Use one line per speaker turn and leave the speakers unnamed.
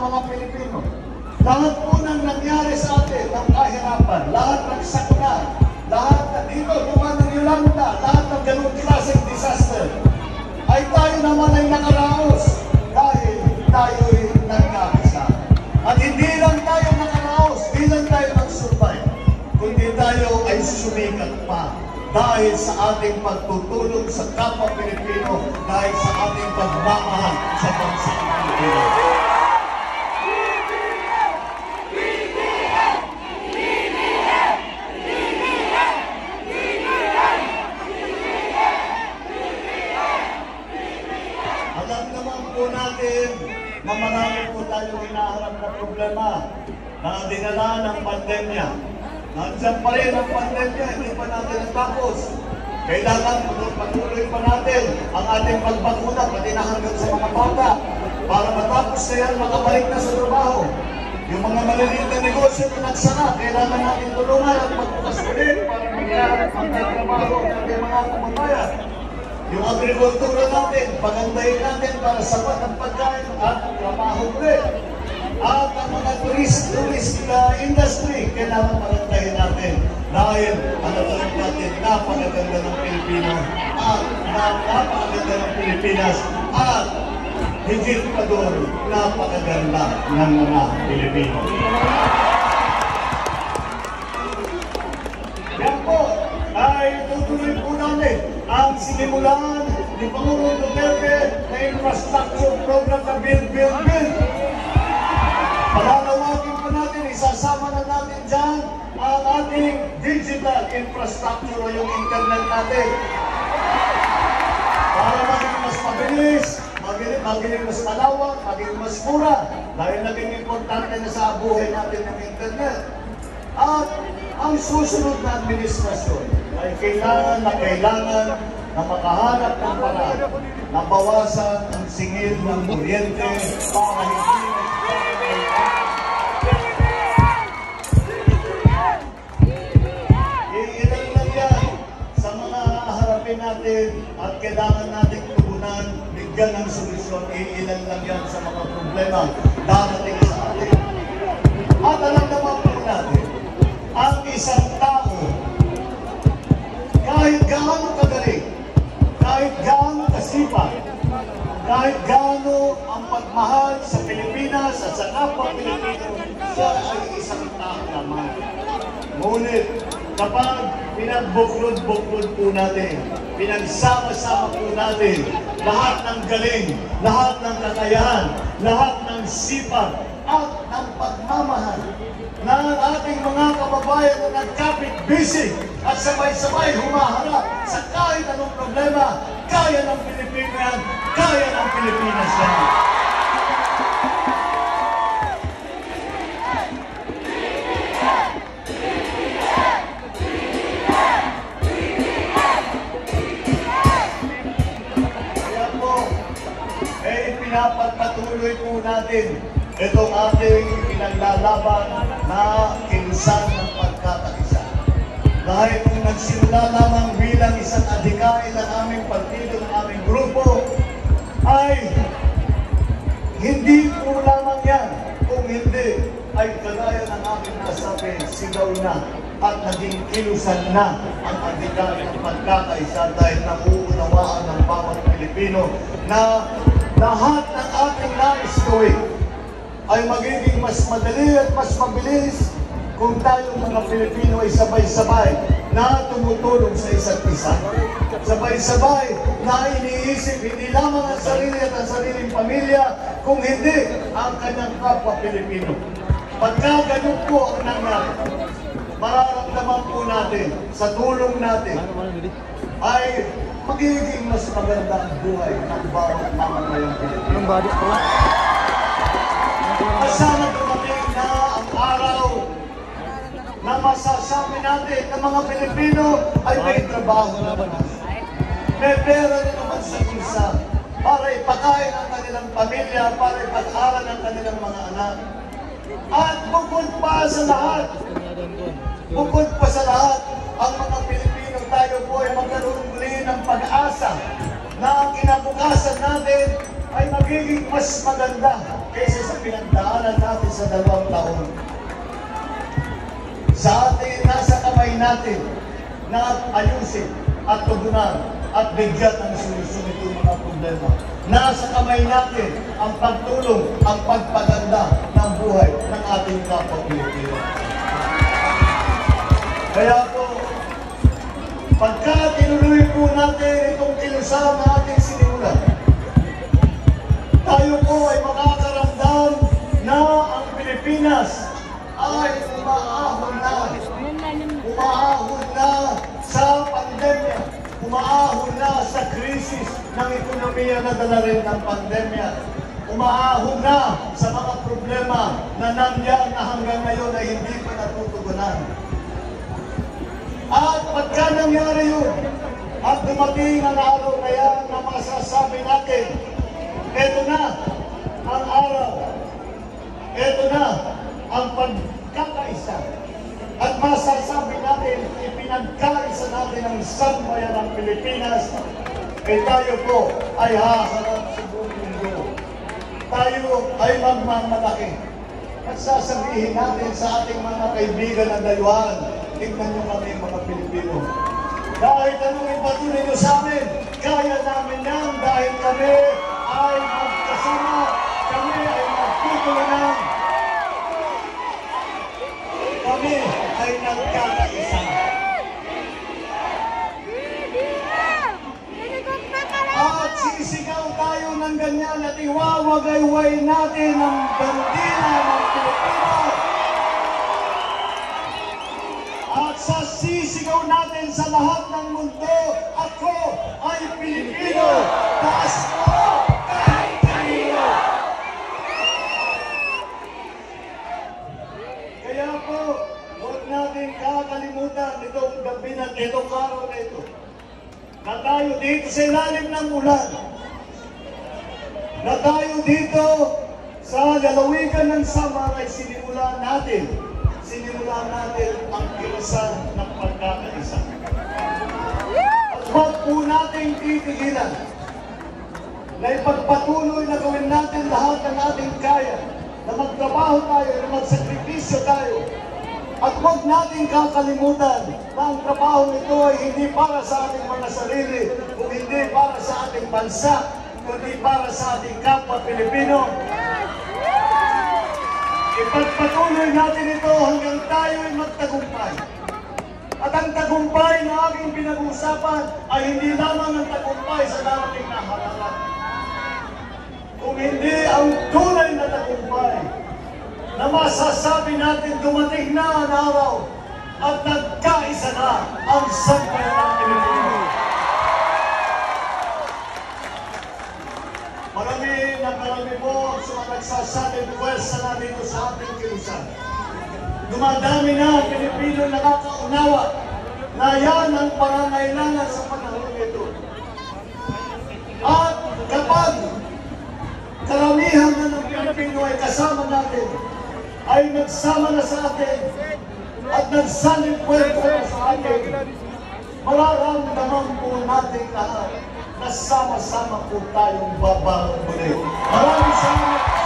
mga Pilipino. Lahat po ng nangyari sa atin, ng kahirapan, lahat ng sakuna, lahat na dito, duman ng Yolanda, lahat ng ganung klaseng disaster, ay tayo naman ay nakaraos dahil tayo'y nagkakasa. At hindi lang tayo nakaraos, hindi lang tayo nag-survive, kundi tayo ay sumikat pa dahil sa ating pagtutulong sa kapwa Pilipino, dahil sa ating pagmamahal sa bansang Pilipino. Alam naman po natin na marami po tayong hinaharap na problema na dinala ng pandemya. Nandiyan pa rin ang pandemya, hindi pa natin natapos. Kailangan patuloy pa natin ang ating pagbakuna, pati na hanggang sa mga bata, para matapos na yan, makabalik na sa trabaho. Yung mga maliliit na negosyo na nagsara, kailangan natin tulungan at magbukas ulit para magkaroon ang trabaho ng mga kababayan. Yung agrikultura natin, pagandahin natin para sapat ang pagkain at trabaho ulit. At ang mga tourist, tourist uh, industry, kailangan pagandahin natin. Dahil alam naman natin, napakaganda ng Pilipino at napakaganda ng Pilipinas at higit pa doon, napakaganda ng mga Pilipino. Yan po, ay tutuloy po namin ang sinimulan ni Pangulong Duterte na infrastructure program na Build, Build, Build. Palalawagin pa natin, isasama na natin dyan ang ating digital infrastructure o yung internet natin. Para maging mas mabilis, maging, maging mas malawak, maging mas mura. Dahil naging importante na sa buhay natin ng internet. At ang susunod na administrasyon ay kailangan na kailangan na makahanap ng paraan na bawasan ang singil ng kuryente para hindi natin at kailangan natin tugunan, bigyan ng solusyon, iilan lang yan sa mga problema darating sa atin. At alam naman po natin, ang isang tao, kahit gaano kagaling, kahit gaano kasipag, kahit gaano ang pagmahal sa Pilipinas at sa kapwa Pilipino, siya ay isang tao naman. Ngunit kapag pinagbuklod-buklod po natin, pinagsama-sama po natin lahat ng galing, lahat ng kakayahan, lahat ng sipag, at ng pagmamahal ng ating mga kababayan na nagkapit busy at sabay-sabay humaharap sa kahit anong problema, kaya ng Pilipino yan, kaya ng Pilipinas yan. Pinapagpatuloy po natin itong ating pinaglalaban na kilusan ng pagkakaisa. Dahil kung nagsimula lamang bilang isang adhikain ng aming partido, ng aming grupo, ay hindi po lamang yan. Kung hindi, ay kagaya ng aking nasabi, sigaw na at naging kilusan na ang adhikain ng pagkakaisa dahil nauunawaan ng bawat Pilipino na lahat ng ating nais gawin ay magiging mas madali at mas mabilis kung tayong mga Pilipino ay sabay-sabay na tumutulong sa isa't isa. Sabay-sabay na iniisip hindi lamang ang sarili at ang sariling pamilya, kung hindi ang kanyang kapwa Pilipino. Pagka ganun po ang nangyari, mararamdaman po natin sa tulong natin ay magiging mas maganda ang buhay ng bawat mamamayang Pilipino.
Anong body ko?
At sana dumating na ang araw na masasabi natin na mga Pilipino ay may trabaho na naman. May pera na naman sa isa para ipakain ang kanilang pamilya, para ipag-aral ang kanilang mga anak. At bukod pa sa lahat, bukod pa sa lahat, ang mga Pilipino tayo po ay magkaroon muli ng pag-asa na ang kinabukasan natin ay magiging mas maganda kaysa sa pinagdaan sa dalawang taon. Sa atin, nasa kamay natin na ayusin at tugunan at bigyan ng solusyon itong mga problema. Nasa kamay natin ang pagtulong, ang pagpaganda ng buhay ng ating kapwa Pilipino. Kaya po, pagka tinuloy po natin itong kilusan na ating sinimulan, tayo po ay makakaramdam na ang Pilipinas ay umaahon na. Umaahon na sa pandemya, umaahon na sa krisis ng ekonomiya na dala rin ng pandemya, umaahon na sa mga problema na nandyan na hanggang ngayon ay hindi pa natutugunan. At pagka nangyari yun, at dumating ang araw na yan na masasabi natin, eto na ang araw, eto na ang pagkakaisa. At masasabi natin, ipinagkaisa natin ang isang bayan ng Pilipinas, eh tayo po ay haharap sa buong mundo. Tayo ay magmamalaki. At sasabihin natin sa ating mga kaibigan na dayuhan, tignan nyo kami mga Pilipino. Dahil anong ipatuloy nyo sa amin, kaya namin yan dahil kami ay magkasama, kami ay magtutulungan, kami ay nagkakaisa. At sisigaw tayo ng ganyan at iwawagayway natin ang bandila ng Pilipinas. At sa sisigaw natin sa lahat ng mundo, ako ay Pilipino. Taas kanino. Kaya po, huwag natin kakalimutan itong gabi na itong araw na ito. Na tayo dito sa ilalim ng ulan. Na tayo dito sa lalawigan ng Samar ay sinimulan natin. Sinimulan natin ang kilusan ng pagkakaisa. At huwag po natin titigilan na ipagpatuloy na gawin natin lahat ng ating kaya, na magtrabaho tayo, na magsakripisyo tayo, at huwag natin kakalimutan na ang trabaho nito ay hindi para sa ating mga sarili, kung hindi para sa ating bansa, kundi para sa ating kapwa Pilipino. Ipagpatuloy natin ito hanggang tayo ay magtagumpay. At ang tagumpay na aking pinag-uusapan ay hindi lamang ang tagumpay sa darating na halalan. Kung hindi ang tunay na tagumpay na masasabi natin dumating na ang araw at nagkaisa na ang sambayan ng nagsasabing pwersa na dito sa ating kilusan. Dumadami na ang Pilipino nakakaunawa na yan ang pangangailangan sa panahon ito. At kapag karamihan na ng Pilipino ay kasama natin, ay nagsama na sa atin, at nagsanib puwerto na sa atin, mararamdaman po natin lahat na sama-sama po tayong babangon muli. Maraming salamat